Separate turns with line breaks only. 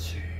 let's see.